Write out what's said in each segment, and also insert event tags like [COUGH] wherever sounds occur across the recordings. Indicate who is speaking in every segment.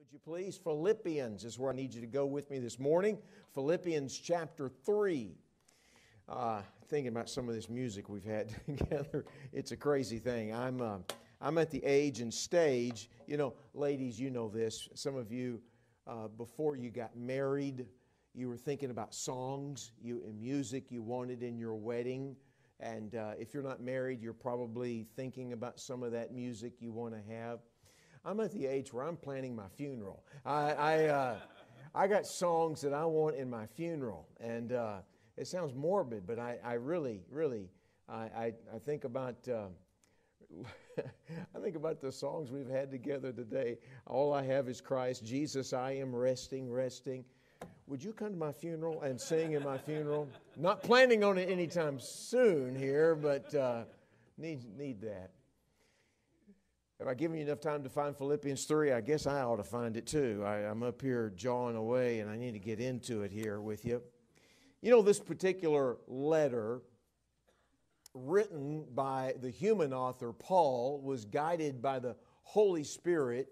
Speaker 1: Would you please? Philippians is where I need you to go with me this morning. Philippians chapter 3. Uh, thinking about some of this music we've had [LAUGHS] together, it's a crazy thing. I'm, uh, I'm at the age and stage, you know, ladies, you know this. Some of you, uh, before you got married, you were thinking about songs you, and music you wanted in your wedding. And uh, if you're not married, you're probably thinking about some of that music you want to have. I'm at the age where I'm planning my funeral. I, I, uh, I got songs that I want in my funeral. And uh, it sounds morbid, but I, I really, really, I, I, I think about. Uh, [LAUGHS] I think about the songs we've had together today. All I have is Christ. Jesus, I am resting, resting would you come to my funeral and sing in my funeral? Not planning on it anytime soon here, but uh, need, need that. Have I given you enough time to find Philippians 3? I guess I ought to find it too. I, I'm up here jawing away and I need to get into it here with you. You know, this particular letter, written by the human author Paul, was guided by the Holy Spirit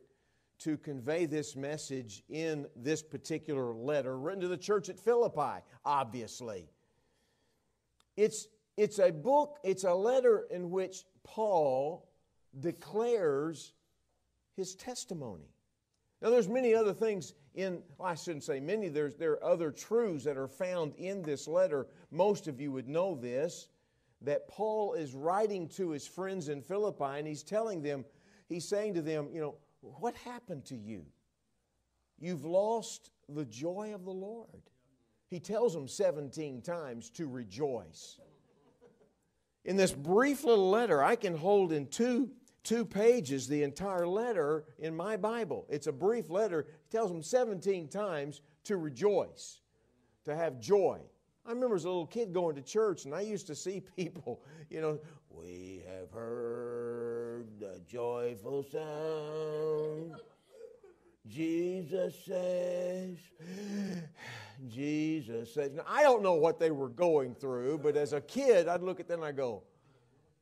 Speaker 1: to convey this message in this particular letter written to the church at Philippi, obviously. It's, it's a book, it's a letter in which Paul declares his testimony. Now, there's many other things in, well, I shouldn't say many, there's, there are other truths that are found in this letter. Most of you would know this, that Paul is writing to his friends in Philippi and he's telling them, he's saying to them, you know, what happened to you? You've lost the joy of the Lord. He tells them 17 times to rejoice. In this brief little letter, I can hold in two, two pages the entire letter in my Bible. It's a brief letter. He tells them 17 times to rejoice, to have joy. I remember as a little kid going to church, and I used to see [LAUGHS] people, you know, we have heard the joyful sound. Jesus says, [SIGHS] Jesus says. Now, I don't know what they were going through, but as a kid, I'd look at them and I go,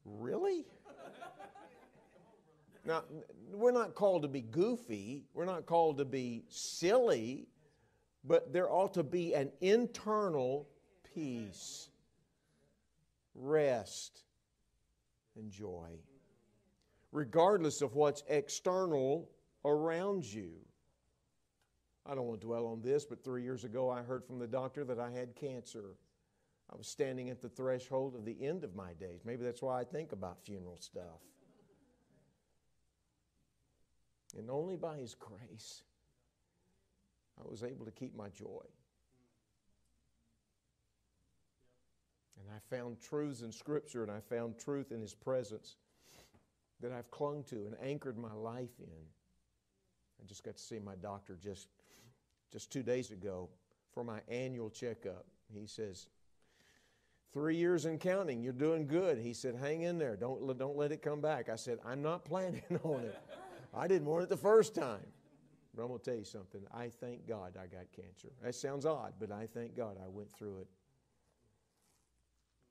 Speaker 1: Really? Now, we're not called to be goofy, we're not called to be silly, but there ought to be an internal peace, rest, and joy, regardless of what's external around you. I don't want to dwell on this, but three years ago I heard from the doctor that I had cancer. I was standing at the threshold of the end of my days. Maybe that's why I think about funeral stuff. And only by His grace, I was able to keep my joy. And I found truths in Scripture and I found truth in His presence that I've clung to and anchored my life in. I just got to see my doctor just, just two days ago for my annual checkup. He says, Three years and counting, you're doing good. He said, Hang in there. Don't, don't let it come back. I said, I'm not planning [LAUGHS] on it. I didn't want it the first time. But I'm going to tell you something. I thank God I got cancer. That sounds odd, but I thank God I went through it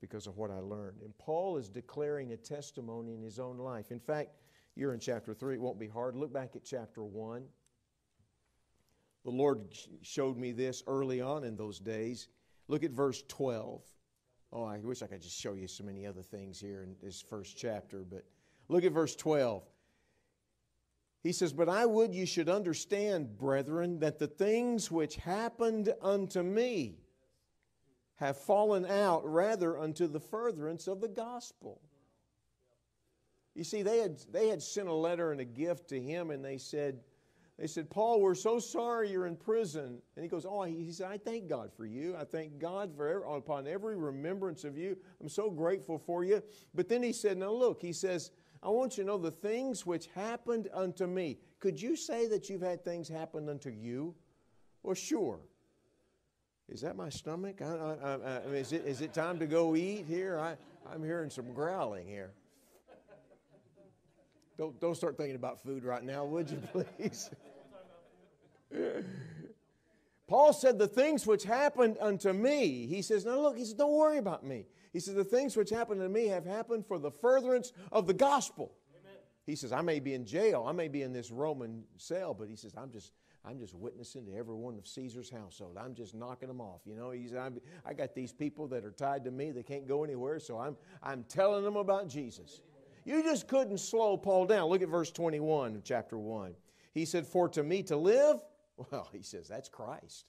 Speaker 1: because of what I learned. And Paul is declaring a testimony in his own life. In fact, you're in chapter 3, it won't be hard. Look back at chapter 1. The Lord showed me this early on in those days. Look at verse 12. Oh, I wish I could just show you so many other things here in this first chapter, but look at verse 12. He says, But I would you should understand, brethren, that the things which happened unto me, have fallen out rather unto the furtherance of the gospel. You see, they had, they had sent a letter and a gift to him, and they said, they said, Paul, we're so sorry you're in prison. And he goes, Oh, he said, I thank God for you. I thank God for upon every remembrance of you. I'm so grateful for you. But then he said, Now look, he says, I want you to know the things which happened unto me. Could you say that you've had things happen unto you? Well, sure. Is that my stomach? I, I, I, I mean, is, it, is it time to go eat here? I, I'm hearing some growling here. Don't, don't start thinking about food right now, would you [LAUGHS] please? Paul said, The things which happened unto me, he says, Now look, he says, Don't worry about me. He says, The things which happened to me have happened for the furtherance of the gospel. Amen. He says, I may be in jail, I may be in this Roman cell, but he says, I'm just, I'm just witnessing to every one of Caesar's household. I'm just knocking them off. You know, he said, I got these people that are tied to me. They can't go anywhere, so I'm, I'm telling them about Jesus. You just couldn't slow Paul down. Look at verse 21 of chapter 1. He said, For to me to live, well, he says, that's Christ.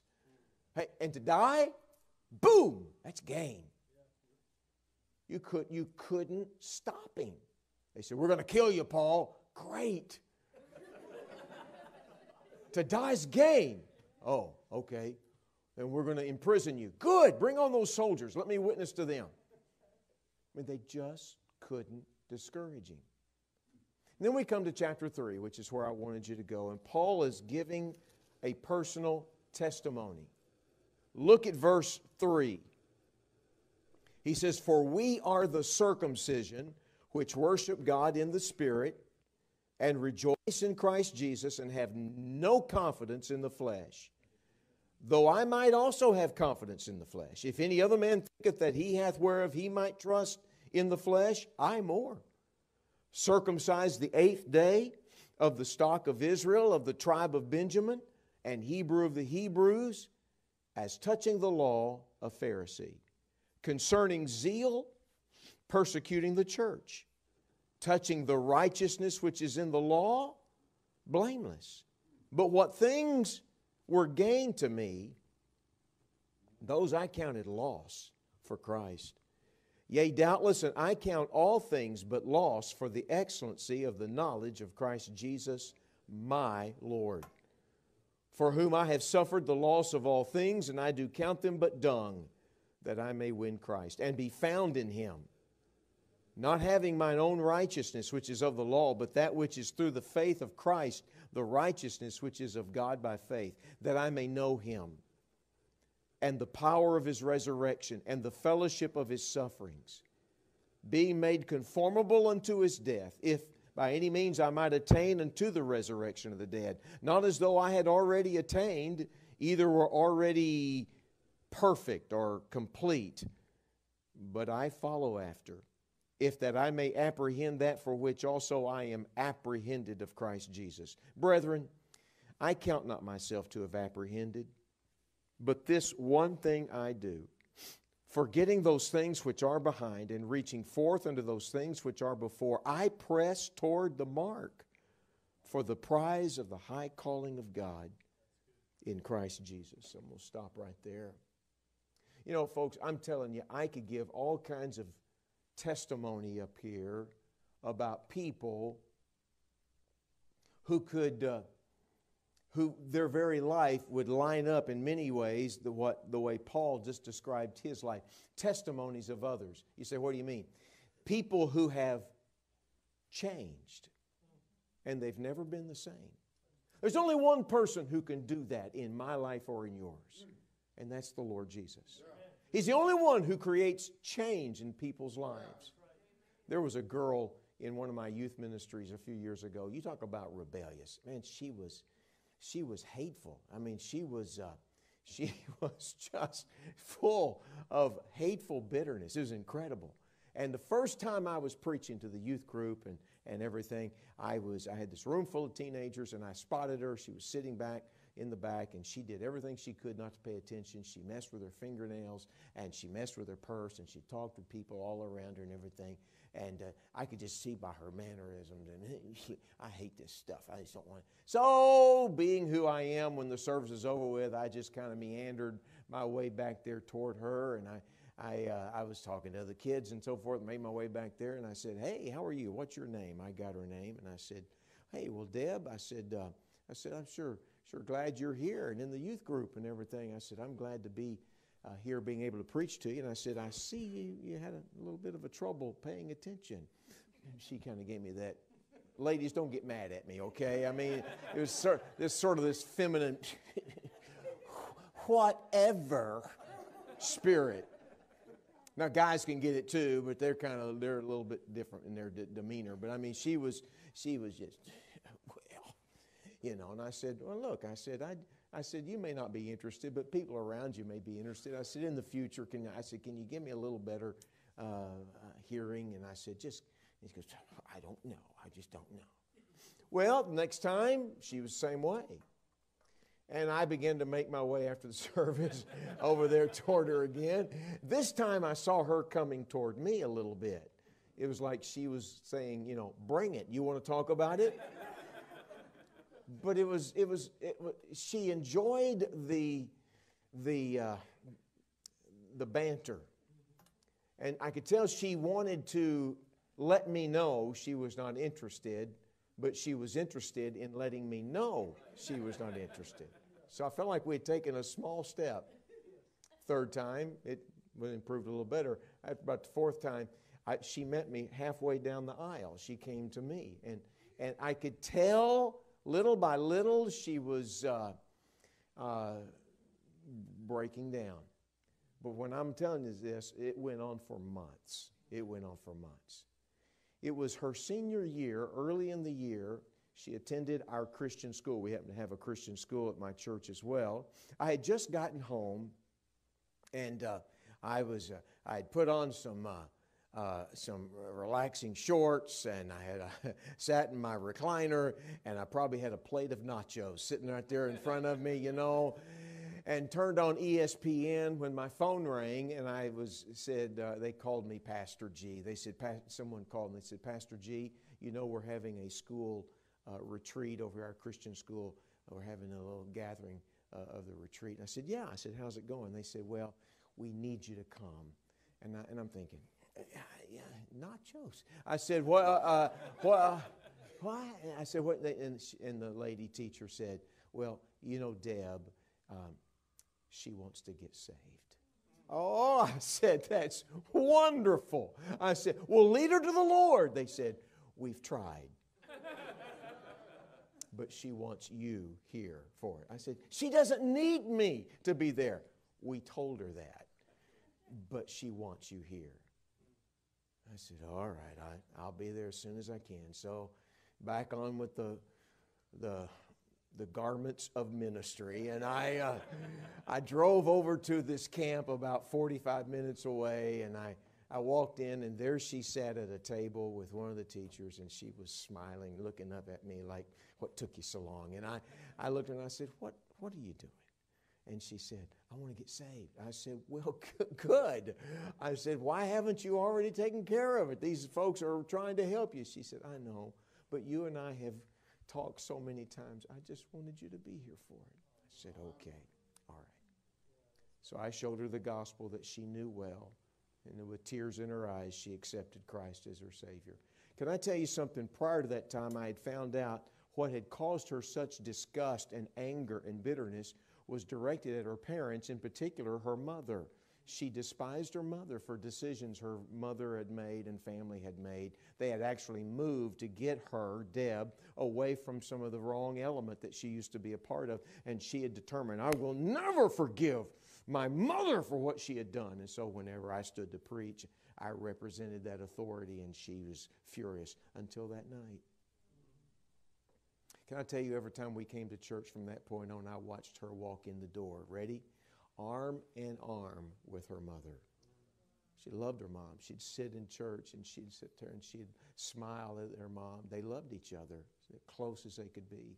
Speaker 1: Hey, and to die, boom, that's gain. You, could, you couldn't stop him. They said, We're going to kill you, Paul. Great. to die's gain. Oh, okay. Then we're going to imprison you. Good. Bring on those soldiers. Let me witness to them. I mean, they just couldn't discourage him. And then we come to chapter 3, which is where I wanted you to go. And Paul is giving a personal testimony. Look at verse 3. He says, For we are the circumcision which worship God in the Spirit and rejoice in Christ Jesus and have no confidence in the flesh. Though I might also have confidence in the flesh. If any other man thinketh that he hath whereof he might trust in the flesh, I more. Circumcised the eighth day of the stock of Israel, of the tribe of Benjamin, and Hebrew of the Hebrews, as touching the law, a Pharisee. Concerning zeal, persecuting the church touching the righteousness which is in the law, blameless. But what things were gained to me, those I counted loss for Christ. Yea, doubtless, and I count all things but loss for the excellency of the knowledge of Christ Jesus, my Lord, for whom I have suffered the loss of all things, and I do count them but dung, that I may win Christ, and be found in him. Not having mine own righteousness, which is of the law, but that which is through the faith of Christ, the righteousness which is of God by faith, that I may know him, and the power of his resurrection, and the fellowship of his sufferings, being made conformable unto his death, if by any means I might attain unto the resurrection of the dead. Not as though I had already attained, either were already perfect or complete, but I follow after if that I may apprehend that for which also I am apprehended of Christ Jesus. Brethren, I count not myself to have apprehended, but this one thing I do, forgetting those things which are behind and reaching forth unto those things which are before, I press toward the mark for the prize of the high calling of God in Christ Jesus. And we'll stop right there. You know, folks, I'm telling you, I could give all kinds of testimony up here about people who could, uh, who their very life would line up in many ways the, what, the way Paul just described his life. Testimonies of others. You say, what do you mean? People who have changed and they've never been the same. There's only one person who can do that in my life or in yours, and that's the Lord Jesus. He's the only one who creates change in people's lives. There was a girl in one of my youth ministries a few years ago. You talk about rebellious. Man, she was she was hateful. I mean, she was uh, [LAUGHS] she was just full of hateful bitterness. It was incredible. And the first time I was preaching to the youth group and, and everything, I was I had this room full of teenagers and I spotted her. She was sitting back in the back, and she did everything she could not to pay attention. She messed with her fingernails, and she messed with her purse, and she talked to people all around her and everything. And uh, I could just see by her mannerisms, and [LAUGHS] I hate this stuff. I just don't want it. So, being who I am, when the service is over with, I just kind of meandered my way back there toward her, and I. I, uh, I was talking to other kids and so forth, made my way back there, and I said, Hey, how are you? What's your name? I got her name, and I said, Hey, well, Deb, I said, uh, I said, I'm sure sure glad you're here and in the youth group and everything. I said, I'm glad to be uh, here being able to preach to you. And I said, I see you, you had a little bit of a trouble paying attention. And she kind of gave me that. Ladies, don't get mad at me, okay? I mean, it was sort, this sort of this feminine, [LAUGHS] whatever spirit. Now, guys can get it too, but they're kind of they're a little bit different in their demeanor. But I mean, she was she was just well, you know. And I said, well, look, I said, I, I said, you may not be interested, but people around you may be interested. I said, in the future, can I said, can you give me a little better uh, hearing? And I said, just, he goes, I don't know. I just don't know. Well, next time, she was the same way. And I began to make my way after the [LAUGHS] service over there toward her again. This time I saw her coming toward me a little bit. It was like she was saying, you know, bring it. You want to talk about it? But it was, it was, it she enjoyed the, the, uh, the banter. And I could tell she wanted to let me know she was not interested, but she was interested in letting me know she was not interested. So I felt like we had taken a small step. Third time, it improved a little better. At about the fourth time, I, she met me halfway down the aisle. She came to me, and, and I could tell little by little she was uh, uh, breaking down. But when I'm telling you this, it went on for months. It went on for months. It was her senior year, early in the year. She attended our Christian school. We happen to have a Christian school at my church as well. I had just gotten home, and uh, I was uh, I had put on some. Uh, uh, some relaxing shorts, and I had uh, [LAUGHS] sat in my recliner, and I probably had a plate of nachos sitting right there in front of me, you know, and turned on ESPN when my phone rang, and I was said uh, they called me Pastor G. They said someone called me. They said Pastor G, you know we're having a school uh, retreat over our Christian school. We're having a little gathering uh, of the retreat. And I said, yeah. I said, how's it going? They said, well, we need you to come. And, I, and I'm thinking, yeah, nachos. I said, well, uh, well, why? I said, what? And, and the lady teacher said, well, you know, Deb. Um, she wants to get saved. Oh, I said, that's wonderful. I said, well, lead her to the Lord. They said, we've tried. but she wants you here for it. I said, she doesn't need me to be there. We told her that, but she wants you here. I said, all right, I, I'll be there as soon as I can. So back on with the, the the garments of ministry. And I, uh, I drove over to this camp about 45 minutes away, and I, I walked in, and there she sat at a table with one of the teachers, and she was smiling, looking up at me like, What took you so long? And I, I looked at her and I said, What, what are you doing? And she said, I want to get saved. I said, Well, [LAUGHS] good. I said, Why haven't you already taken care of it? These folks are trying to help you. She said, I know, but you and I have talked so many times. I just wanted you to be here for it. I said, okay, all right. So I showed her the gospel that she knew well, and with tears in her eyes, she accepted Christ as her Savior. Can I tell you something? Prior to that time, I had found out what had caused her such disgust and anger and bitterness was directed at her parents, in particular her mother. She despised her mother for decisions her mother had made and family had made. They had actually moved to get her, Deb, away from some of the wrong element that she used to be a part of. And she had determined, I will never forgive my mother for what she had done. And so whenever I stood to preach, I represented that authority, and she was furious until that night. Can I tell you, every time we came to church from that point on, I watched her walk in the door. Ready? arm in arm with her mother. She loved her mom. She'd sit in church and she'd sit there and she'd smile at her mom. They loved each other, close as they could be.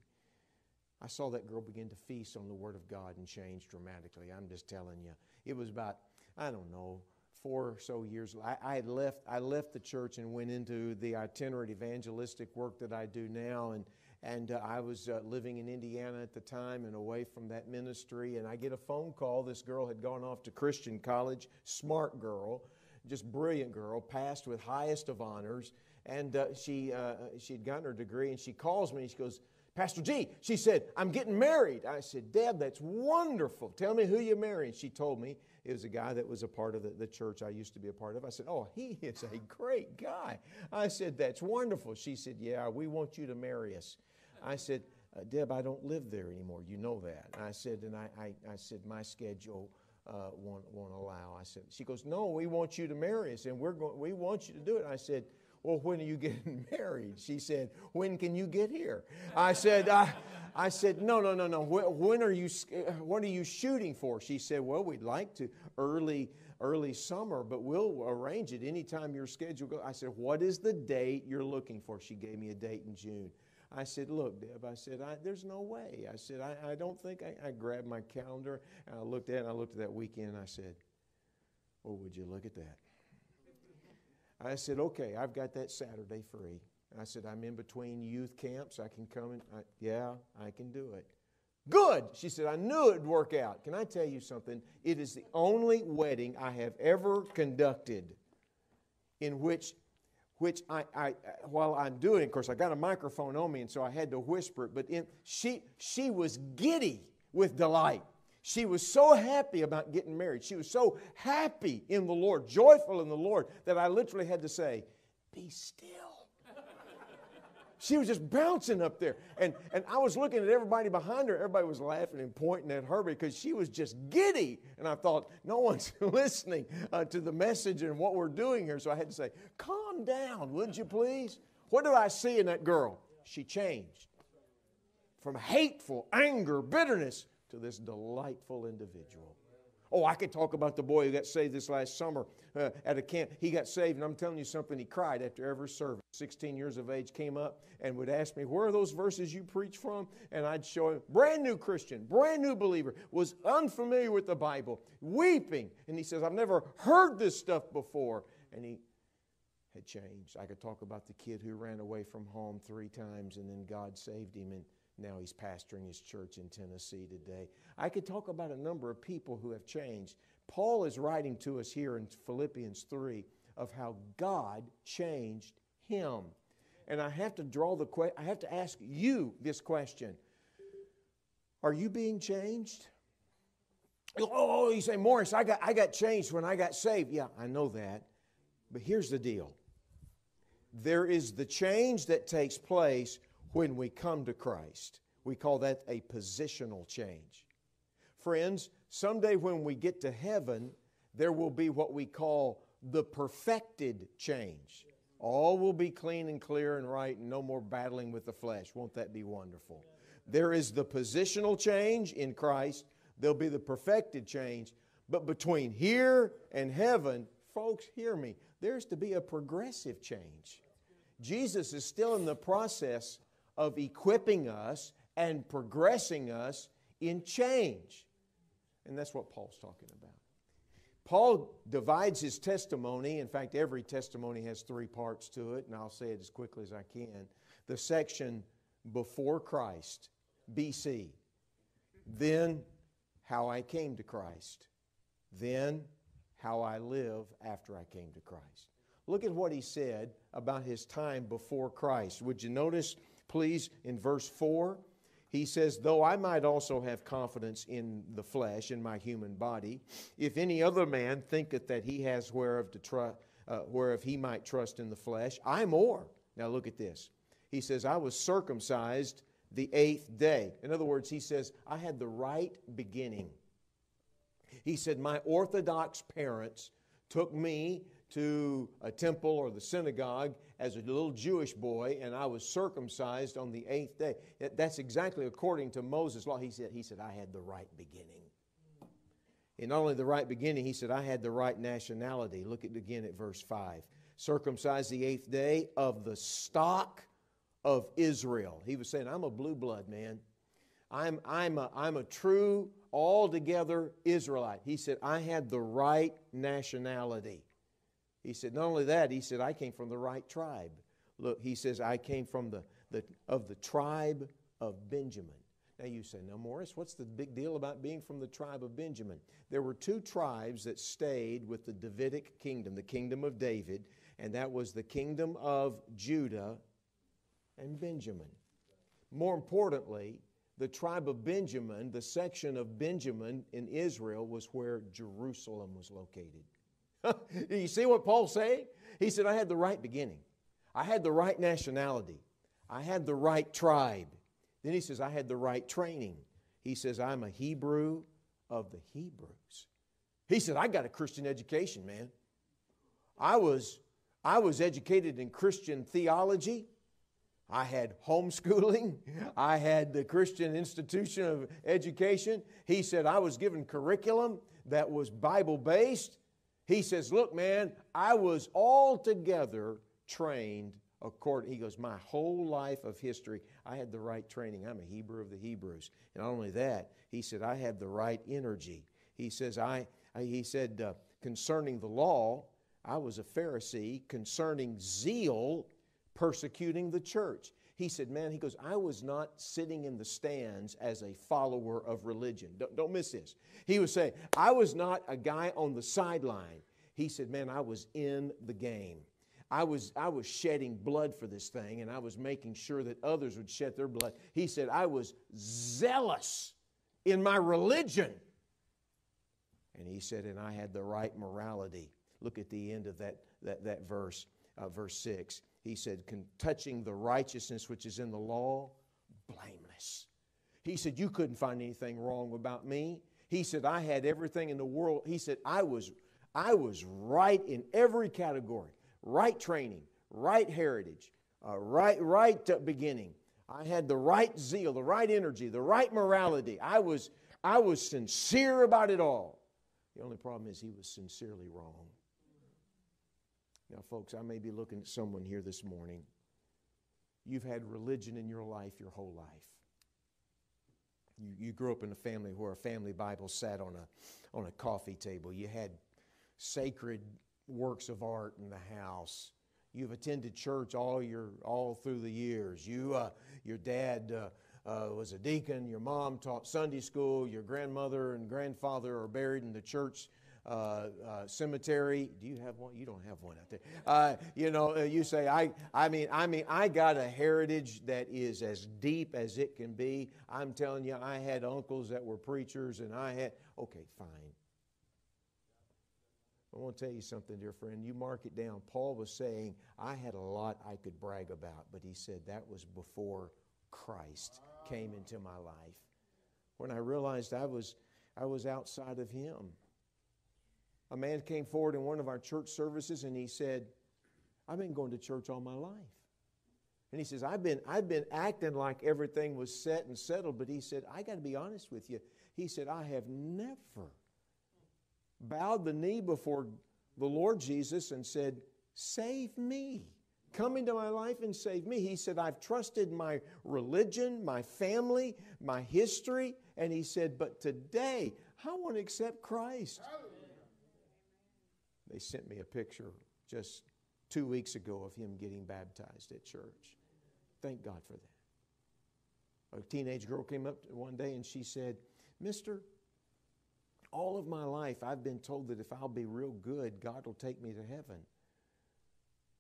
Speaker 1: I saw that girl begin to feast on the Word of God and change dramatically. I'm just telling you. It was about, I don't know, four or so years. I, I had left. I left the church and went into the itinerant evangelistic work that I do now, and and uh, I was uh, living in Indiana at the time and away from that ministry. And I get a phone call. This girl had gone off to Christian college, smart girl, just brilliant girl, passed with highest of honors. And uh, she, uh, she'd gotten her degree. And she calls me and she goes, Pastor G, she said, I'm getting married. I said, Deb, that's wonderful. Tell me who you're marrying. She told me it was a guy that was a part of the, the church I used to be a part of. I said, Oh, he [LAUGHS] is a great guy. I said, That's wonderful. She said, Yeah, we want you to marry us. I said, uh, Deb, I don't live there anymore. You know that. I said, and I, I, I said, my schedule uh, won't, won't allow. I said, she goes, no, we want you to marry us, and we're going, we want you to do it. I said, well, when are you getting [LAUGHS] married? She said, when can you get here? I [LAUGHS] said, I, I said, no, no, no, no. When are you, what are you shooting for? She said, well, we'd like to early, early summer, but we'll arrange it anytime your schedule goes. I said, what is the date you're looking for? She gave me a date in June. I said, Look, Deb, I said, I, There's no way. I said, I, I don't think I, I grabbed my calendar and I looked at it and I looked at that weekend and I said, Well, would you look at that? I said, Okay, I've got that Saturday free. I said, I'm in between youth camps. I can come and, I, yeah, I can do it. Good. She said, I knew it would work out. Can I tell you something? It is the only wedding I have ever conducted in which which I, I, while I'm doing, of course, I got a microphone on me, and so I had to whisper it. But in, she, she was giddy with delight. She was so happy about getting married. She was so happy in the Lord, joyful in the Lord, that I literally had to say, "Be still." She was just bouncing up there. And, and I was looking at everybody behind her. Everybody was laughing and pointing at her because she was just giddy. And I thought, no one's [LAUGHS] listening uh, to the message and what we're doing here. So I had to say, calm down, would you please? What do I see in that girl? She changed from hateful anger, bitterness to this delightful individual. Oh, I could talk about the boy who got saved this last summer uh, at a camp. He got saved, and I'm telling you something, he cried after every service. 16 years of age came up and would ask me, Where are those verses you preach from? And I'd show him, brand new Christian, brand new believer, was unfamiliar with the Bible, weeping. And he says, I've never heard this stuff before. And he had changed. I could talk about the kid who ran away from home three times and then God saved him. And now he's pastoring his church in Tennessee today. I could talk about a number of people who have changed. Paul is writing to us here in Philippians 3 of how God changed him. And I have to draw the que- I have to ask you this question. Are you being changed? Oh, you say, Morris, I got, I got changed when I got saved. Yeah, I know that. But here's the deal there is the change that takes place when we come to Christ. We call that a positional change. Friends, someday when we get to heaven, there will be what we call the perfected change. All will be clean and clear and right, and no more battling with the flesh. Won't that be wonderful? There is the positional change in Christ, there'll be the perfected change. But between here and heaven, folks, hear me, there's to be a progressive change. Jesus is still in the process of equipping us and progressing us in change. And that's what Paul's talking about. Paul divides his testimony. In fact, every testimony has three parts to it, and I'll say it as quickly as I can. The section before Christ, BC, then how I came to Christ, then how I live after I came to Christ. Look at what he said about his time before Christ. Would you notice please, in verse 4, he says, Though I might also have confidence in the flesh, in my human body, if any other man thinketh that he has whereof, to tru- uh, whereof he might trust in the flesh, I more. Now look at this. He says, I was circumcised the eighth day. In other words, he says, I had the right beginning. He said, My Orthodox parents took me to a temple or the synagogue as a little Jewish boy, and I was circumcised on the eighth day. That's exactly according to Moses' law. He said, he said, I had the right beginning. And not only the right beginning, he said, I had the right nationality. Look at again at verse 5. Circumcised the eighth day of the stock of Israel. He was saying, I'm a blue blood man. I'm, I'm, a, I'm a true, altogether Israelite. He said, I had the right nationality. He said, not only that, he said, I came from the right tribe. Look, he says, I came from the, the of the tribe of Benjamin. Now you say, now Morris, what's the big deal about being from the tribe of Benjamin? There were two tribes that stayed with the Davidic kingdom, the kingdom of David, and that was the kingdom of Judah and Benjamin. More importantly, the tribe of Benjamin, the section of Benjamin in Israel, was where Jerusalem was located. [LAUGHS] you see what Paul's saying? He said, I had the right beginning. I had the right nationality. I had the right tribe. Then he says, I had the right training. He says, I'm a Hebrew of the Hebrews. He said, I got a Christian education, man. I was, I was educated in Christian theology. I had homeschooling. [LAUGHS] I had the Christian Institution of Education. He said, I was given curriculum that was Bible based. He says, Look, man, I was altogether trained according, he goes, my whole life of history, I had the right training. I'm a Hebrew of the Hebrews. And not only that, he said, I had the right energy. He says, I, I he said, uh, concerning the law, I was a Pharisee. Concerning zeal, persecuting the church. He said, Man, he goes, I was not sitting in the stands as a follower of religion. Don't, don't miss this. He was saying, I was not a guy on the sideline. He said, Man, I was in the game. I was, I was shedding blood for this thing and I was making sure that others would shed their blood. He said, I was zealous in my religion. And he said, and I had the right morality. Look at the end of that, that, that verse, uh, verse 6. He said, touching the righteousness which is in the law, blameless. He said, You couldn't find anything wrong about me. He said, I had everything in the world. He said, I was, I was right in every category right training, right heritage, uh, right, right uh, beginning. I had the right zeal, the right energy, the right morality. I was, I was sincere about it all. The only problem is he was sincerely wrong. Now, folks, I may be looking at someone here this morning. You've had religion in your life your whole life. You, you grew up in a family where a family Bible sat on a, on a coffee table. You had sacred works of art in the house. You've attended church all your all through the years. You, uh, your dad uh, uh, was a deacon. Your mom taught Sunday school. Your grandmother and grandfather are buried in the church uh, uh, cemetery. Do you have one? You don't have one out there. Uh, you know, uh, you say I. I mean, I mean, I got a heritage that is as deep as it can be. I'm telling you, I had uncles that were preachers, and I had. Okay, fine. I want to tell you something, dear friend. You mark it down. Paul was saying, I had a lot I could brag about, but he said that was before Christ came into my life. When I realized I was, I was outside of him. A man came forward in one of our church services and he said, I've been going to church all my life. And he says, I've been, I've been acting like everything was set and settled, but he said, I got to be honest with you. He said, I have never bowed the knee before the Lord Jesus and said, Save me. Come into my life and save me. He said, I've trusted my religion, my family, my history. And he said, But today, I want to accept Christ. They sent me a picture just two weeks ago of him getting baptized at church. Thank God for that. A teenage girl came up one day and she said, Mister, all of my life, I've been told that if I'll be real good, God will take me to heaven.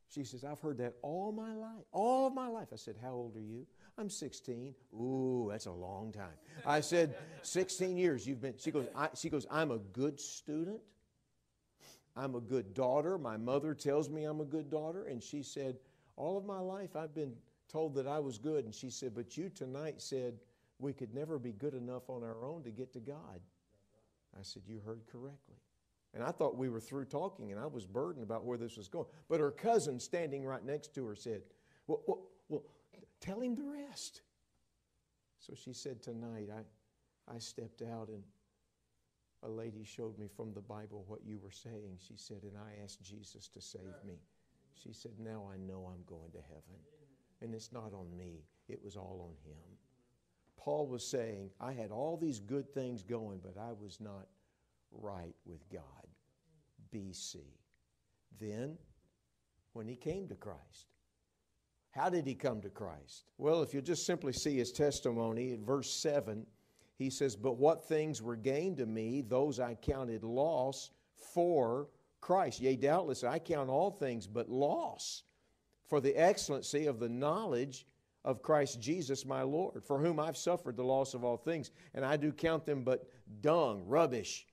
Speaker 1: She says, I've heard that all my life, all of my life. I said, How old are you? I'm 16. Ooh, that's a long time. I said, 16 years you've been. She goes, I, she goes, I'm a good student. I'm a good daughter. My mother tells me I'm a good daughter. And she said, All of my life I've been told that I was good. And she said, But you tonight said we could never be good enough on our own to get to God. I said, You heard correctly. And I thought we were through talking, and I was burdened about where this was going. But her cousin standing right next to her said, Well, well, well tell him the rest. So she said, Tonight I, I stepped out and a lady showed me from the Bible what you were saying. She said, and I asked Jesus to save me. She said, Now I know I'm going to heaven. And it's not on me, it was all on him. Paul was saying, I had all these good things going, but I was not right with God. BC. Then, when he came to Christ, how did he come to Christ? Well, if you just simply see his testimony in verse 7, he says, But what things were gained to me, those I counted loss for Christ. Yea, doubtless I count all things but loss for the excellency of the knowledge of Christ Jesus my Lord, for whom I've suffered the loss of all things, and I do count them but dung, rubbish,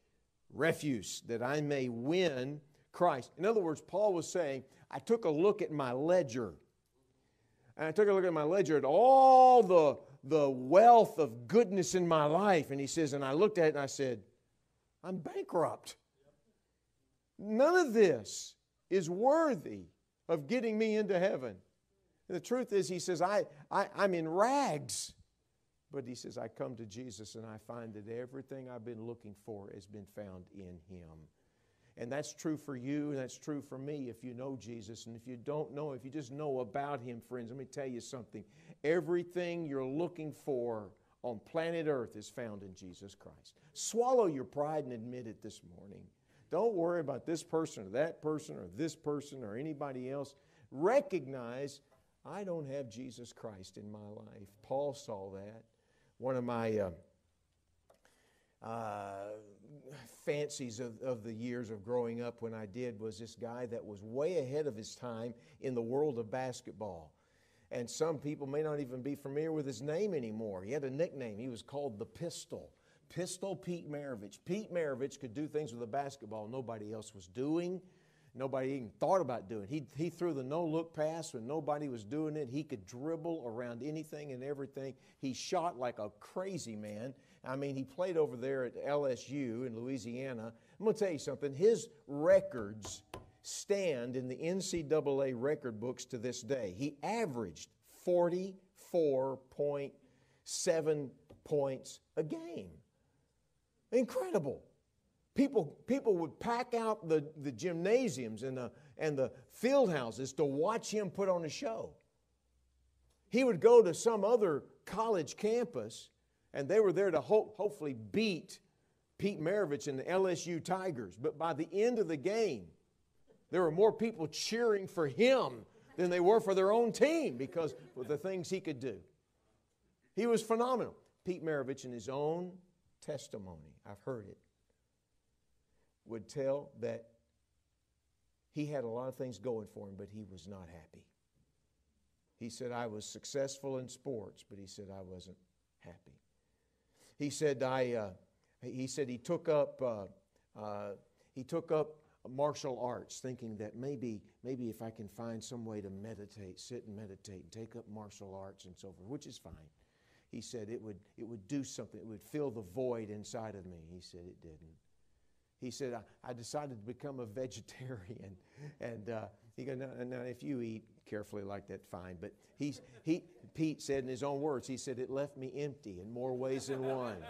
Speaker 1: refuse, that I may win Christ. In other words, Paul was saying, I took a look at my ledger, and I took a look at my ledger at all the, the wealth of goodness in my life, and he says, and I looked at it and I said, I'm bankrupt. None of this is worthy of getting me into heaven. And the truth is, he says, I, I, I'm in rags. But he says, I come to Jesus and I find that everything I've been looking for has been found in him. And that's true for you, and that's true for me if you know Jesus. And if you don't know, if you just know about Him, friends, let me tell you something. Everything you're looking for on planet Earth is found in Jesus Christ. Swallow your pride and admit it this morning. Don't worry about this person or that person or this person or anybody else. Recognize I don't have Jesus Christ in my life. Paul saw that. One of my uh, uh, fancies of, of the years of growing up when I did was this guy that was way ahead of his time in the world of basketball. And some people may not even be familiar with his name anymore. He had a nickname. He was called the Pistol. Pistol Pete Maravich. Pete Maravich could do things with a basketball nobody else was doing. Nobody even thought about doing. He, he threw the no look pass when nobody was doing it. He could dribble around anything and everything. He shot like a crazy man. I mean, he played over there at LSU in Louisiana. I'm going to tell you something. His records stand in the NCAA record books to this day. He averaged 44.7 points a game. Incredible. People, people would pack out the, the gymnasiums and the, and the field houses to watch him put on a show. He would go to some other college campus, and they were there to ho- hopefully beat Pete Maravich and the LSU Tigers. But by the end of the game, there were more people cheering for him than they were for their own team because of the things he could do. He was phenomenal. Pete Maravich, in his own testimony, I've heard it, would tell that he had a lot of things going for him, but he was not happy. He said, I was successful in sports, but he said, I wasn't happy. He said, I, uh, he said he took up, uh, uh, he took up martial arts, thinking that maybe, maybe if I can find some way to meditate, sit and meditate, and take up martial arts and so forth, which is fine. He said it would, it would do something, it would fill the void inside of me. He said it didn't he said, I, I decided to become a [LAUGHS] vegetarian. And uh, he goes, now, if you eat carefully like that, fine. But he's, he, Pete said in his own words, he said, it left me empty in more ways than one. [LAUGHS]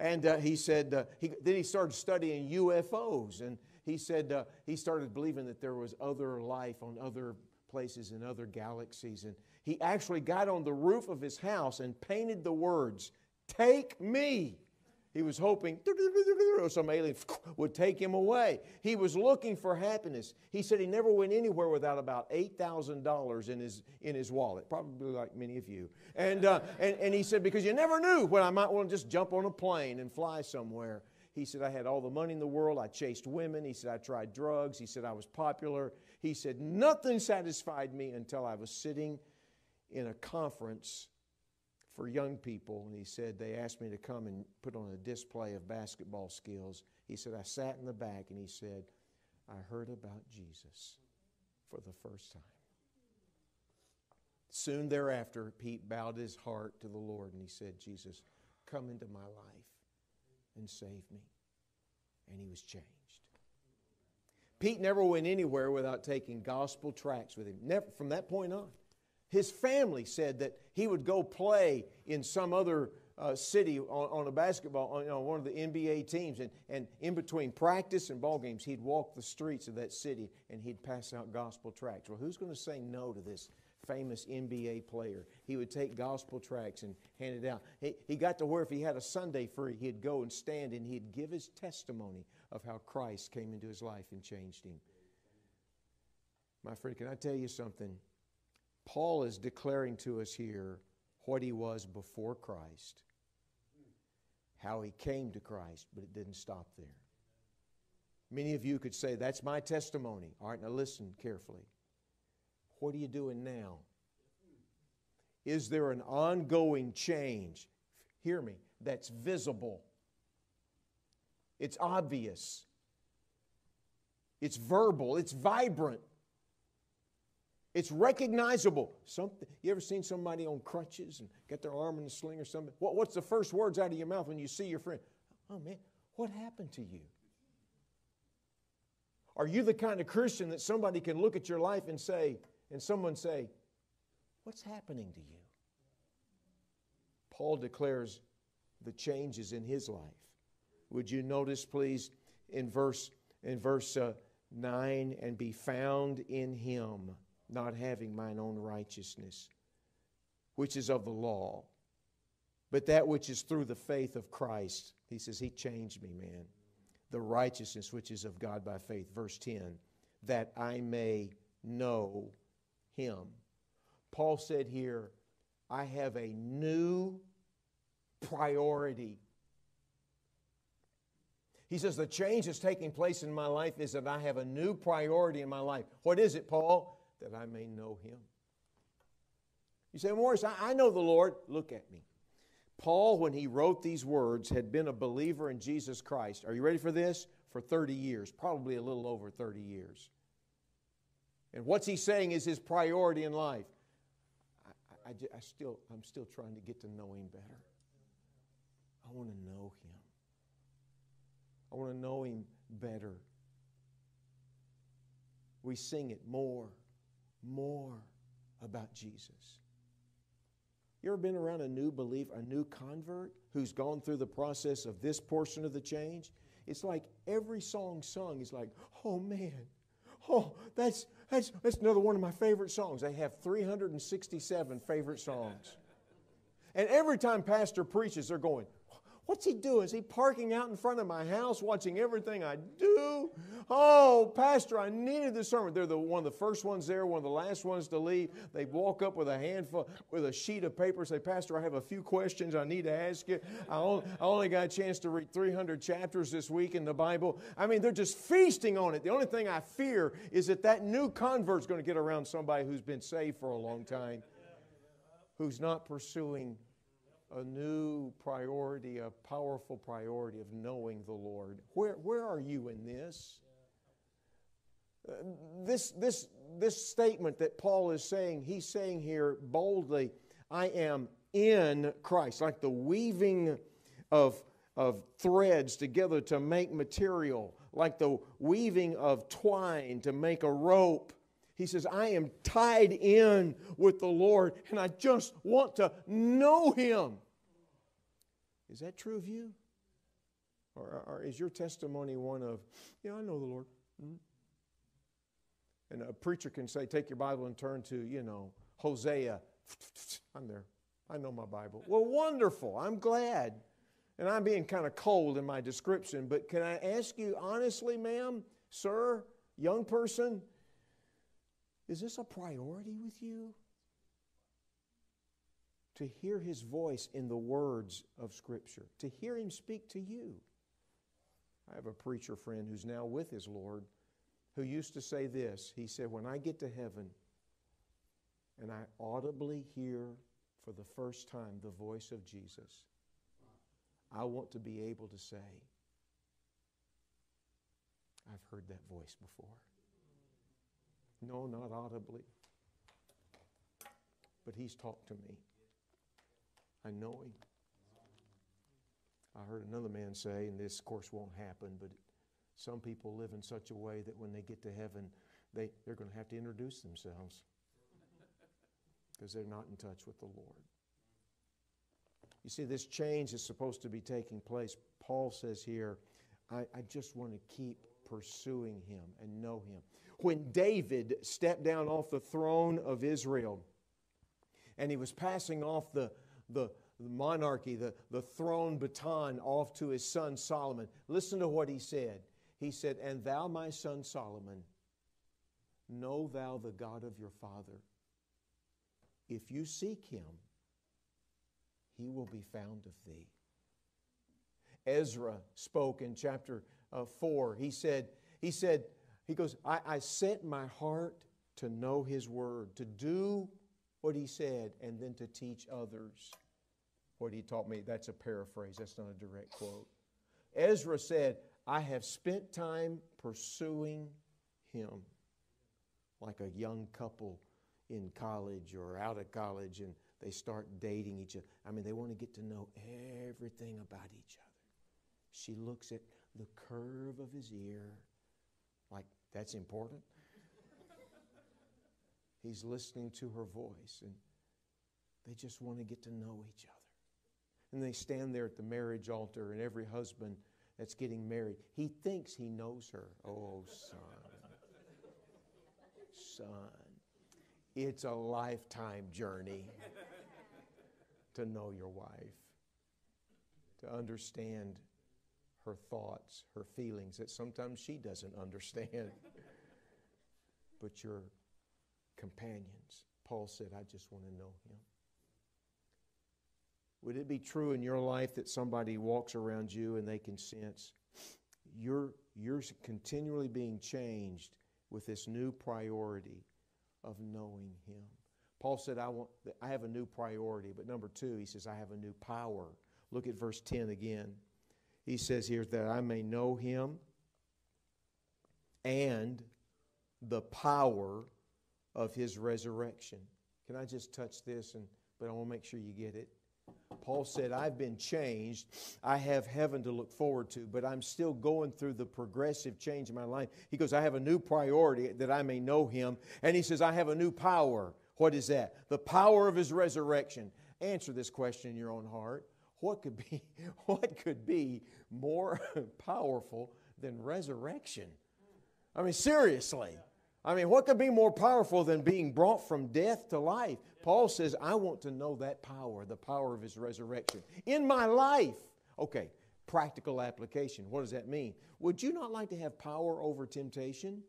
Speaker 1: and uh, he said, uh, he, then he started studying UFOs. And he said uh, he started believing that there was other life on other places in other galaxies. And he actually got on the roof of his house and painted the words, Take me. He was hoping some alien would take him away. He was looking for happiness. He said he never went anywhere without about $8,000 in his, in his wallet, probably like many of you. And, uh, and, and he said, because you never knew when I might want to just jump on a plane and fly somewhere. He said, I had all the money in the world. I chased women. He said, I tried drugs. He said, I was popular. He said, nothing satisfied me until I was sitting in a conference for young people, and he said they asked me to come and put on a display of basketball skills. He said, I sat in the back and he said, I heard about Jesus for the first time. Soon thereafter, Pete bowed his heart to the Lord and he said, Jesus, come into my life and save me. And he was changed. Pete never went anywhere without taking gospel tracts with him. Never, from that point on. His family said that he would go play in some other uh, city on, on, a basketball, on you know, one of the NBA teams, and, and in between practice and ball games, he'd walk the streets of that city and he'd pass out gospel tracts. Well, who's going to say no to this famous NBA player? He would take gospel tracts and hand it out. He, he got to where if he had a Sunday free, he'd go and stand and he'd give his testimony of how Christ came into his life and changed him. My friend, can I tell you something? Paul is declaring to us here what he was before Christ, how he came to Christ, but it didn't stop there. Many of you could say, That's my testimony. All right, now listen carefully. What are you doing now? Is there an ongoing change? Hear me, that's visible. It's obvious. It's verbal. It's vibrant. It's recognizable. Something, you ever seen somebody on crutches and got their arm in a sling or something? What, what's the first words out of your mouth when you see your friend? Oh man, what happened to you? Are you the kind of Christian that somebody can look at your life and say, and someone say, What's happening to you? Paul declares the changes in his life. Would you notice, please, in verse, in verse uh, 9 and be found in him, not having mine own righteousness, which is of the law, but that which is through the faith of Christ. He says, He changed me, man. The righteousness which is of God by faith. Verse 10 that I may know him. Paul said here, I have a new priority. He says, The change that's taking place in my life is that I have a new priority in my life. What is it, Paul? That I may know him. You say, Morris, I, I know the Lord. Look at me. Paul, when he wrote these words, had been a believer in Jesus Christ. Are you ready for this? For 30 years, probably a little over 30 years. And what's he saying is his priority in life. I, I, I still, I'm still trying to get to know him better. I want to know him. I want to know him better. We sing it more, more about Jesus. You ever been around a new believer, a new convert who's gone through the process of this portion of the change? It's like every song sung is like, oh man, oh, that's, that's, that's another one of my favorite songs. They have 367 favorite songs. And every time Pastor preaches, they're going, What's he doing? Is he parking out in front of my house watching everything I do? Oh, Pastor, I needed this sermon. They're the, one of the first ones there, one of the last ones to leave. They walk up with a handful, with a sheet of paper, say, Pastor, I have a few questions I need to ask you. I only, I only got a chance to read 300 chapters this week in the Bible. I mean, they're just feasting on it. The only thing I fear is that that new convert's going to get around somebody who's been saved for a long time, who's not pursuing a new priority, a powerful priority of knowing the Lord. Where, where are you in this? Uh, this, this, this statement that Paul is saying, he's saying here boldly, I am in Christ, like the weaving of, of threads together to make material, like the weaving of twine to make a rope. He says, I am tied in with the Lord and I just want to know Him. Is that true of you? Or, or is your testimony one of, yeah, I know the Lord? Mm-hmm. And a preacher can say, take your Bible and turn to, you know, Hosea. [LAUGHS] I'm there. I know my Bible. Well, wonderful. I'm glad. And I'm being kind of cold in my description, but can I ask you honestly, ma'am, sir, young person, is this a priority with you? To hear his voice in the words of Scripture, to hear him speak to you. I have a preacher friend who's now with his Lord who used to say this. He said, When I get to heaven and I audibly hear for the first time the voice of Jesus, I want to be able to say, I've heard that voice before. No, not audibly. But he's talked to me. I know him. I heard another man say, and this, of course, won't happen, but some people live in such a way that when they get to heaven, they, they're going to have to introduce themselves because they're not in touch with the Lord. You see, this change is supposed to be taking place. Paul says here, I, I just want to keep pursuing him and know him. When David stepped down off the throne of Israel and he was passing off the, the, monarchy, the, the throne baton off to his son Solomon, listen to what he said. He said, And thou, my son Solomon, know thou the God of your father. If you seek him, he will be found of thee. Ezra spoke in chapter uh, 4. He said, he said, he goes, I, I set my heart to know his word, to do what he said, and then to teach others what he taught me. That's a paraphrase, that's not a direct quote. Ezra said, I have spent time pursuing him like a young couple in college or out of college and they start dating each other. I mean, they want to get to know everything about each other. She looks at the curve of his ear, that's important. He's listening to her voice, and they just want to get to know each other. And they stand there at the marriage altar, and every husband that's getting married. He thinks he knows her. Oh, son. Son. It's a lifetime journey to know your wife, to understand her thoughts, her feelings that sometimes she doesn't understand. but your companions. Paul said, I just want to know him. Would it be true in your life that somebody walks around you and they can sense you're, you're continually being changed with this new priority of knowing Him? Paul said, I, want, I have a new priority, but number two, he says, I have a new power. Look at verse 10 again. He says here that I may know Him and the power of His resurrection. Can I just touch this? And, but I want to make sure you get it. Paul said, I've been changed. I have heaven to look forward to, but I'm still going through the progressive change in my life. He goes, I have a new priority that I may know him. And he says, I have a new power. What is that? The power of his resurrection. Answer this question in your own heart. What could be, [LAUGHS] what could be more [LAUGHS] powerful than resurrection? I mean, seriously. I mean, what could be more powerful than being brought from death to life? Paul says, I want to know that power, the power of his resurrection in my life. Okay, practical application. What does that mean? Would you not like to have power over temptation?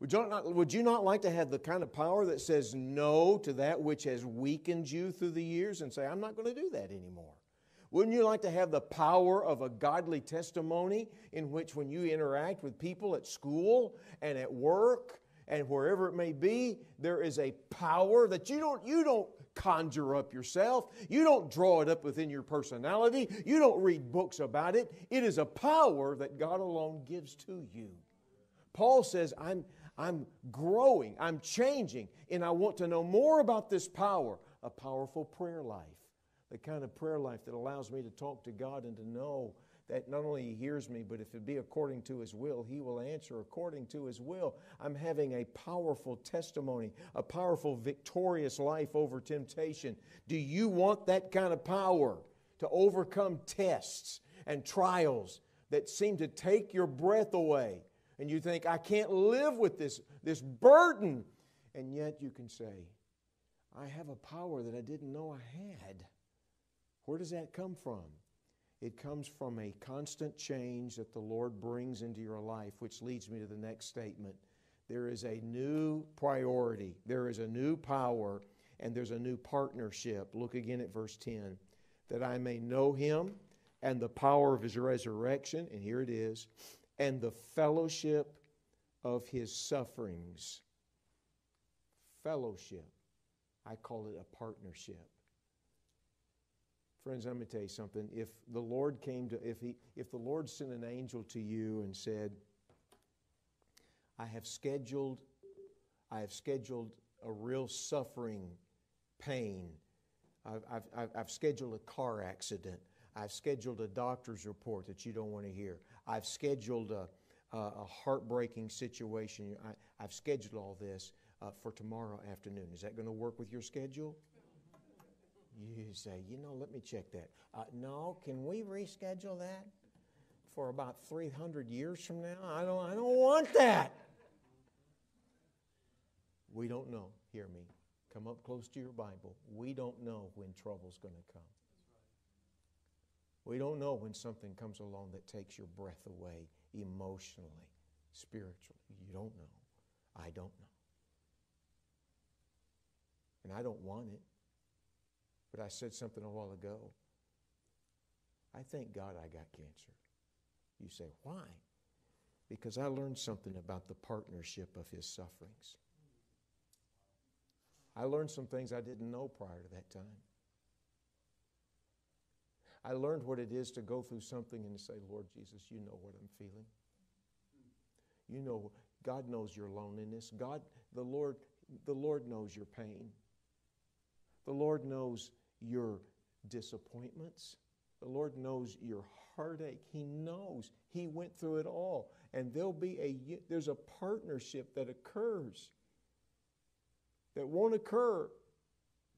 Speaker 1: Would you, not, would you not like to have the kind of power that says no to that which has weakened you through the years and say, I'm not going to do that anymore? Wouldn't you like to have the power of a godly testimony in which, when you interact with people at school and at work and wherever it may be, there is a power that you don't, you don't conjure up yourself. You don't draw it up within your personality. You don't read books about it. It is a power that God alone gives to you. Paul says, I'm, I'm growing, I'm changing, and I want to know more about this power a powerful prayer life. The kind of prayer life that allows me to talk to God and to know that not only He hears me, but if it be according to His will, He will answer according to His will. I'm having a powerful testimony, a powerful, victorious life over temptation. Do you want that kind of power to overcome tests and trials that seem to take your breath away? And you think, I can't live with this, this burden. And yet you can say, I have a power that I didn't know I had. Where does that come from? It comes from a constant change that the Lord brings into your life, which leads me to the next statement. There is a new priority, there is a new power, and there's a new partnership. Look again at verse 10 that I may know him and the power of his resurrection, and here it is, and the fellowship of his sufferings. Fellowship. I call it a partnership. Friends, going to tell you something. If the Lord came to, if he, if the Lord sent an angel to you and said, I have scheduled, I have scheduled a real suffering, pain. I've, I've, I've, I've scheduled a car accident. I've scheduled a doctor's report that you don't want to hear. I've scheduled a, a, a heartbreaking situation. I, have scheduled all this uh, for tomorrow afternoon. Is that going to work with your schedule? You say, you know, let me check that. Uh, no, can we reschedule that for about 300 years from now? I don't, I don't want that. We don't know. Hear me. Come up close to your Bible. We don't know when trouble's going to come. We don't know when something comes along that takes your breath away emotionally, spiritually. You don't know. I don't know. And I don't want it. But I said something a while ago. I thank God I got cancer. You say, why? Because I learned something about the partnership of his sufferings. I learned some things I didn't know prior to that time. I learned what it is to go through something and say, Lord Jesus, you know what I'm feeling. You know, God knows your loneliness. God, the Lord, the Lord knows your pain. The Lord knows your disappointments. The Lord knows your heartache. He knows. He went through it all. And there'll be a there's a partnership that occurs that won't occur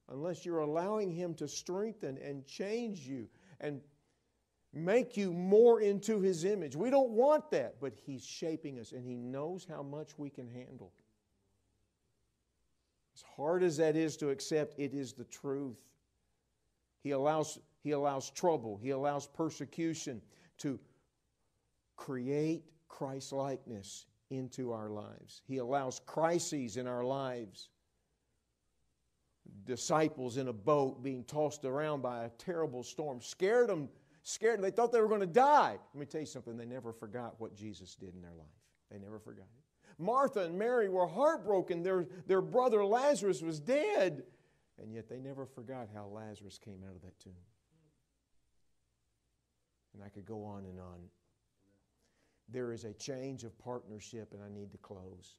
Speaker 1: unless you're allowing him to strengthen and change you. And make you more into His image. We don't want that, but He's shaping us and He knows how much we can handle. As hard as that is to accept, it is the truth. He allows, he allows trouble, He allows persecution to create Christ likeness into our lives. He allows crises in our lives. Disciples in a boat being tossed around by a terrible storm scared them, scared. them. They thought they were going to die. Let me tell you something, they never forgot what Jesus did in their life. They never forgot it. Martha and Mary were heartbroken. Their, their brother Lazarus was dead. And yet they never forgot how Lazarus came out of that tomb. And I could go on and on there is a change of partnership, and I need to close.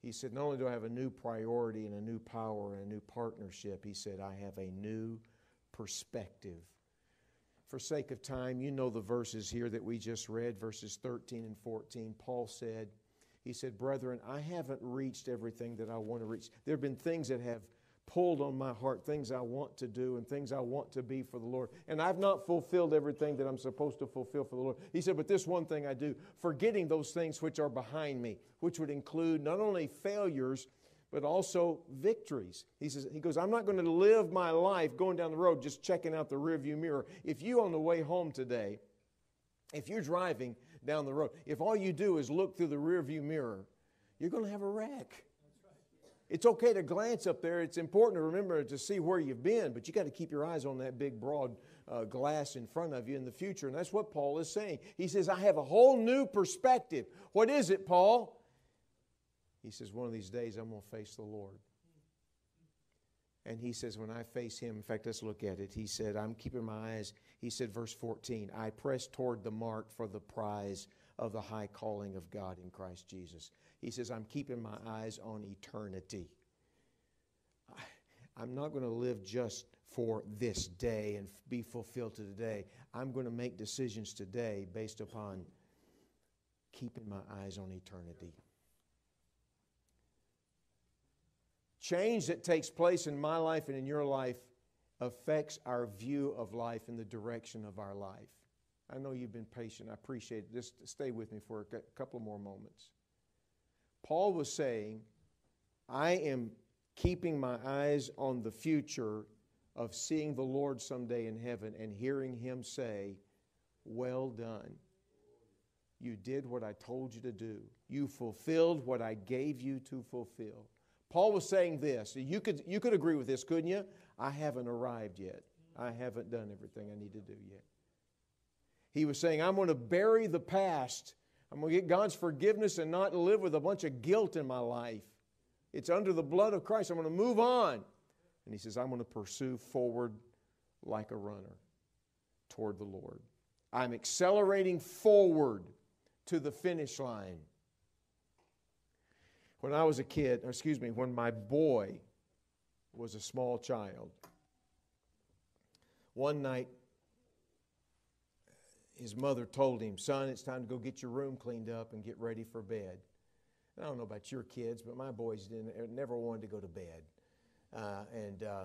Speaker 1: He said, Not only do I have a new priority and a new power and a new partnership, he said, I have a new perspective. For sake of time, you know the verses here that we just read, verses 13 and 14. Paul said, He said, Brethren, I haven't reached everything that I want to reach. There have been things that have pulled on my heart, things I want to do and things I want to be for the Lord. And I've not fulfilled everything that I'm supposed to fulfill for the Lord. He said, But this one thing I do, forgetting those things which are behind me, which would include not only failures, but also victories. He says, he goes, I'm not going to live my life going down the road just checking out the rearview mirror. If you on the way home today, if you're driving down the road, if all you do is look through the rearview mirror, you're going to have a wreck. It's okay to glance up there. It's important to remember to see where you've been, but you got to keep your eyes on that big, broad uh, glass in front of you in the future. And that's what Paul is saying. He says, I have a whole new perspective. What is it, Paul? He says, One of these days I'm going to face the Lord. And he says, When I face him, in fact, let's look at it. He said, I'm keeping my eyes. He said, verse 14, I press toward the mark for the prize of the high calling of God in Christ Jesus. He says, I'm keeping my eyes on eternity. I'm not going to live just for this day and be fulfilled to today. I'm going to make decisions today based upon keeping my eyes on eternity. Change that takes place in my life and in your life affects our view of life and the direction of our life. I know you've been patient. I appreciate it. Just stay with me for a couple more moments. Paul was saying, I am keeping my eyes on the future of seeing the Lord someday in heaven and hearing him say, Well done. You did what I told you to do. You fulfilled what I gave you to fulfill. Paul was saying this. You could, you could agree with this, couldn't you? I haven't arrived yet. I haven't done everything I need to do yet. He was saying, I'm going to bury the past I'm going to get God's forgiveness and not live with a bunch of guilt in my life. It's under the blood of Christ. I'm going to move on. And he says, I'm going to pursue forward like a runner toward the Lord. I'm accelerating forward to the finish line. When I was a kid, excuse me, when my boy was a small child, one night his mother told him, Son, it's time to go get your room cleaned up and get ready for bed. I don't know about your kids, but my boys didn't, er, never wanted to go to bed. Uh, and uh,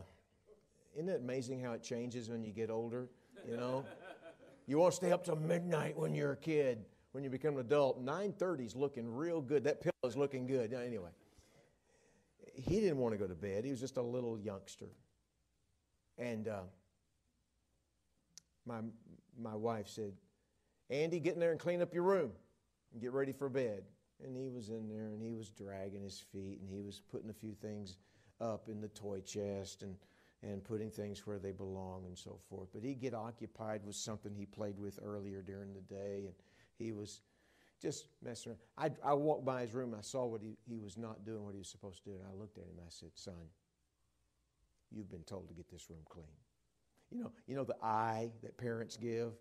Speaker 1: isn't it amazing how it changes when you get older? You know, [LAUGHS] you want to stay up till midnight when you're a kid. When you become an adult, 9:30 is looking real good. That pillow is looking good. Anyway, he didn't want to go to bed. He was just a little youngster, and uh, my my wife said, Andy, get in there and clean up your room and get ready for bed. And he was in there and he was dragging his feet and he was putting a few things up in the toy chest and, and putting things where they belong and so forth. But he'd get occupied with something he played with earlier during the day and he was just messing around. I, I walked by his room I saw what he, he was not doing what he was supposed to do. And I looked at him I said, Son, you've been told to get this room clean. You know, you know the eye that parents give?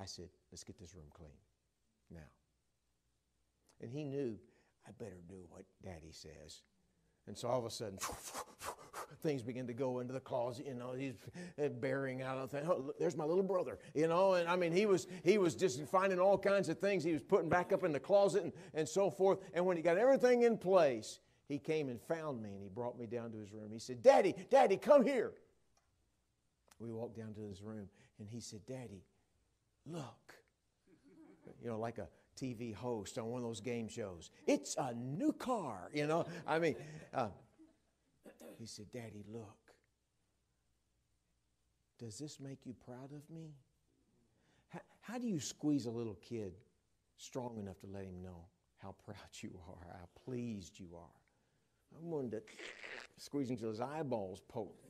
Speaker 1: I said, let's get this room clean now. And he knew, I better do what daddy says. And so all of a sudden, [LAUGHS] things begin to go into the closet. You know, he's bearing out of things. Oh, there's my little brother. You know, and I mean, he was he was just finding all kinds of things. He was putting back up in the closet and, and so forth. And when he got everything in place, he came and found me and he brought me down to his room. He said, "Daddy, Daddy, come here." We walked down to his room and he said, "Daddy, look. You know, like a TV host on one of those game shows. It's a new car, you know. I mean, uh, he said, Daddy, look. Does this make you proud of me? How, how do you squeeze a little kid strong enough to let him know how proud you are, how pleased you are? I'm going to squeeze until his eyeballs poked,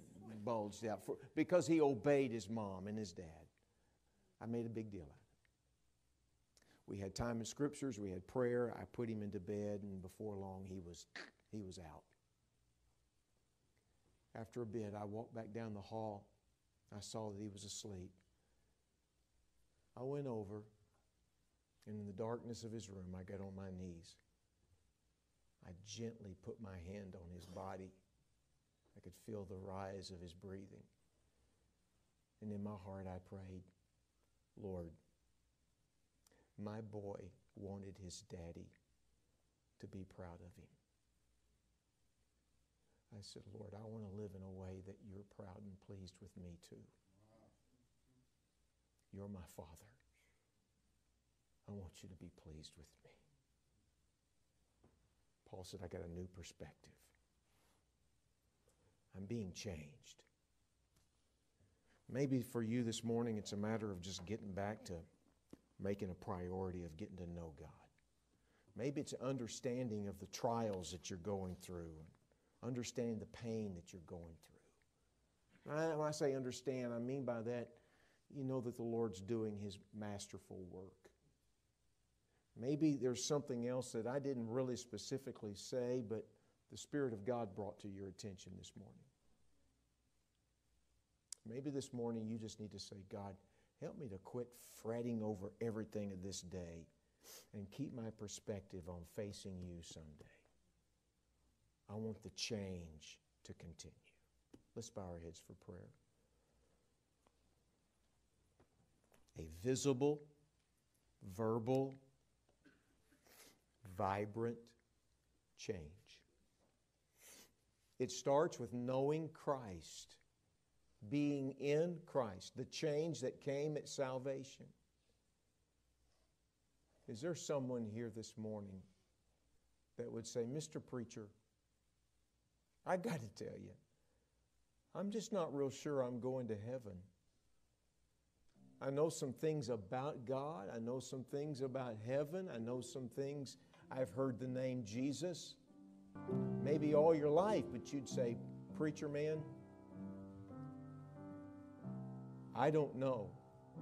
Speaker 1: bulged out for, because he obeyed his mom and his dad. I made a big deal out of it. We had time in scriptures, we had prayer. I put him into bed, and before long, he was, he was out. After a bit, I walked back down the hall. I saw that he was asleep. I went over, and in the darkness of his room, I got on my knees. I gently put my hand on his body. I could feel the rise of his breathing. And in my heart, I prayed, Lord, my boy wanted his daddy to be proud of him. I said, Lord, I want to live in a way that you're proud and pleased with me too. You're my father. I want you to be pleased with me. Paul said, I got a new perspective. I'm being changed. Maybe for you this morning, it's a matter of just getting back to making a priority of getting to know God. Maybe it's understanding of the trials that you're going through, understanding the pain that you're going through. When I say understand, I mean by that, you know that the Lord's doing His masterful work. Maybe there's something else that I didn't really specifically say, but the Spirit of God brought to your attention this morning. Maybe this morning you just need to say, God, Help me to quit fretting over everything of this day and keep my perspective on facing you someday. I want the change to continue. Let's bow our heads for prayer. A visible, verbal, vibrant change. It starts with knowing Christ being in Christ, the change that came at salvation. Is there someone here this morning that would say, Mr. Preacher, I got to tell you, I'm just not real sure I'm going to heaven. I know some things about God. I know some things about heaven. I know some things. I've heard the name Jesus maybe all your life, but you'd say, Preacher man, I don't know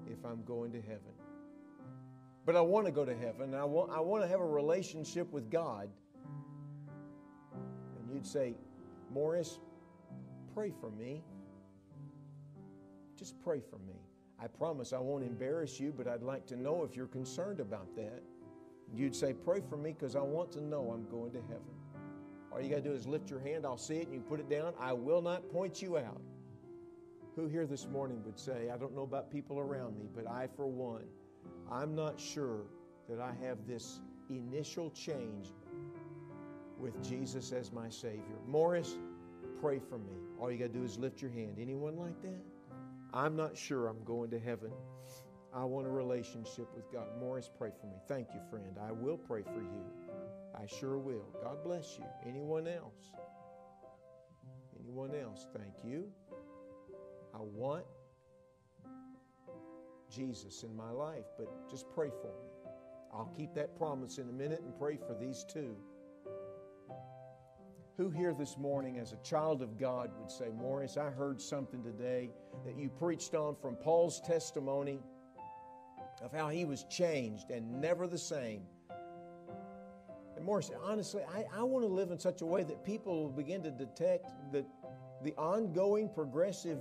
Speaker 1: if I'm going to heaven. But I want to go to heaven. I want, I want to have a relationship with God. And you'd say, Morris, pray for me. Just pray for me. I promise I won't embarrass you, but I'd like to know if you're concerned about that. You'd say, Pray for me because I want to know I'm going to heaven. All you got to do is lift your hand. I'll see it and you put it down. I will not point you out. Who here this morning would say, I don't know about people around me, but I, for one, I'm not sure that I have this initial change with Jesus as my Savior? Morris, pray for me. All you got to do is lift your hand. Anyone like that? I'm not sure I'm going to heaven. I want a relationship with God. Morris, pray for me. Thank you, friend. I will pray for you. I sure will. God bless you. Anyone else? Anyone else? Thank you. I want Jesus in my life, but just pray for me. I'll keep that promise in a minute and pray for these two. Who here this morning, as a child of God, would say, Morris, I heard something today that you preached on from Paul's testimony of how he was changed and never the same. And Morris, honestly, I, I want to live in such a way that people will begin to detect the, the ongoing progressive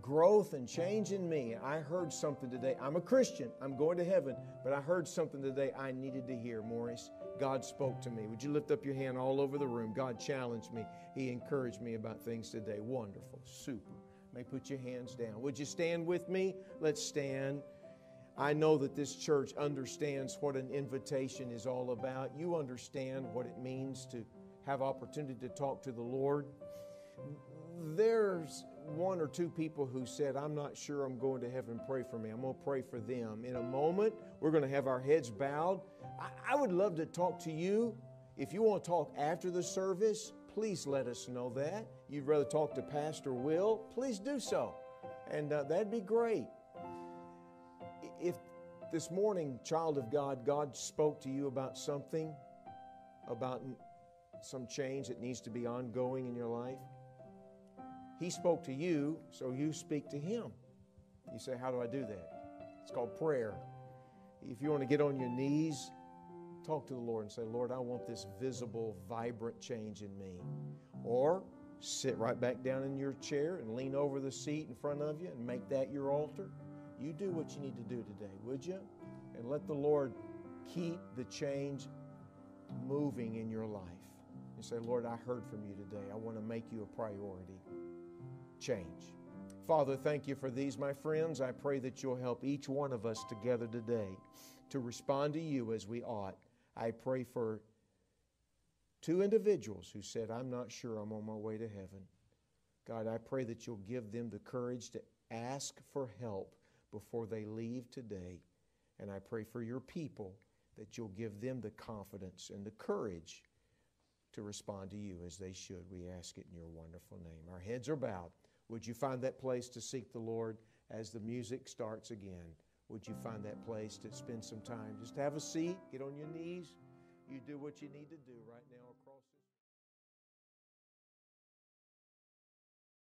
Speaker 1: growth and change in me. I heard something today. I'm a Christian. I'm going to heaven, but I heard something today I needed to hear, Morris. God spoke to me. Would you lift up your hand all over the room? God challenged me. He encouraged me about things today. Wonderful. Super. May put your hands down. Would you stand with me? Let's stand. I know that this church understands what an invitation is all about. You understand what it means to have opportunity to talk to the Lord. There's one or two people who said, I'm not sure I'm going to heaven, pray for me. I'm going to pray for them. In a moment, we're going to have our heads bowed. I, I would love to talk to you. If you want to talk after the service, please let us know that. You'd rather talk to Pastor Will, please do so. And uh, that'd be great. If this morning, child of God, God spoke to you about something, about some change that needs to be ongoing in your life, He spoke to you, so you speak to Him. You say, How do I do that? It's called prayer. If you want to get on your knees, talk to the Lord and say, Lord, I want this visible, vibrant change in me. Or sit right back down in your chair and lean over the seat in front of you and make that your altar. You do what you need to do today, would you? And let the Lord keep the change moving in your life. You say, Lord, I heard from you today. I want to make you a priority. Change. Father, thank you for these, my friends. I pray that you'll help each one of us together today to respond to you as we ought. I pray for two individuals who said, I'm not sure I'm on my way to heaven. God, I pray that you'll give them the courage to ask for help before they leave today. And I pray for your people that you'll give them the confidence and the courage to respond to you as they should. We ask it in your wonderful name. Our heads are bowed. Would you find that place to seek the Lord as the music starts again? Would you find that place to spend some time? Just have a seat, get on your knees. You do what you need to do right now across.